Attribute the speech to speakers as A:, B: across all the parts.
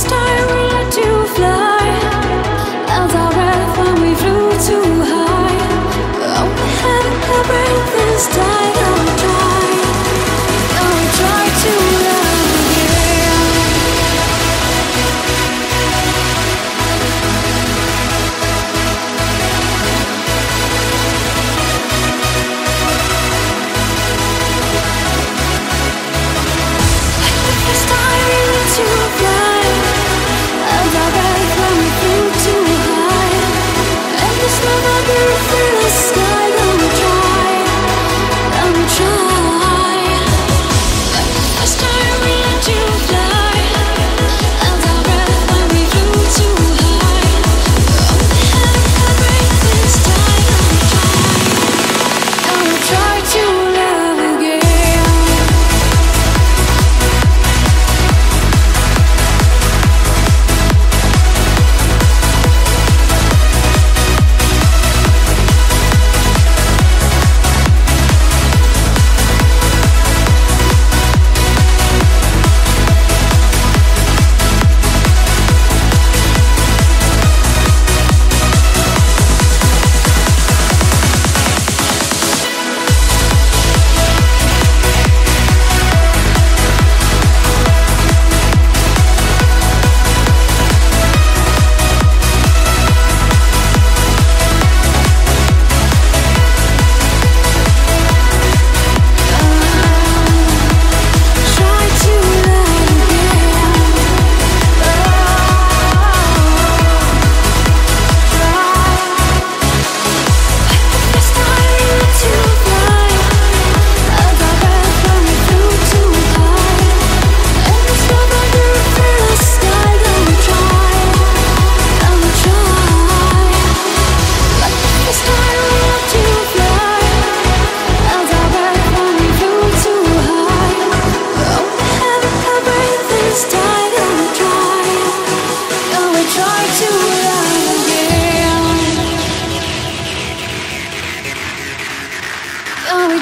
A: stars, I will let you fly.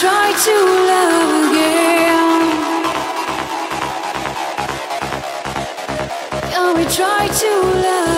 A: try to love again. Can we try to love?